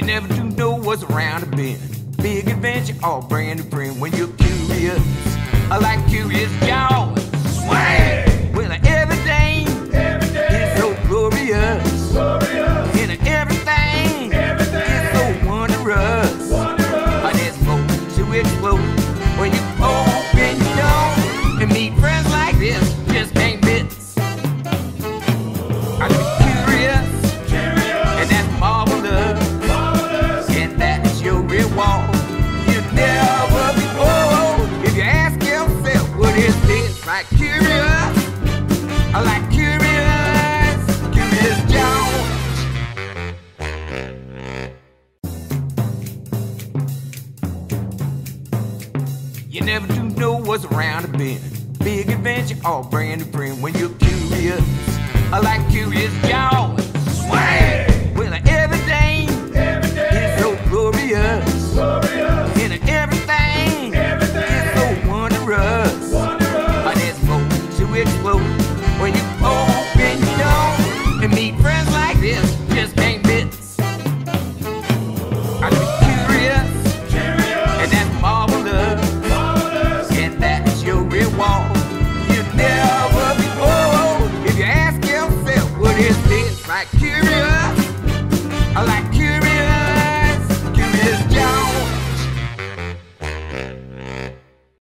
You never do know what's around the bend. Big adventure all brand new friend when you're curious. I like curious George. I like curious, I like curious, curious George. You never do know what's around the bend. Big adventure or brand new friend when you're curious. I like curious George. Swag! Well, everything is so glorious. And everything like Curia, like Curia.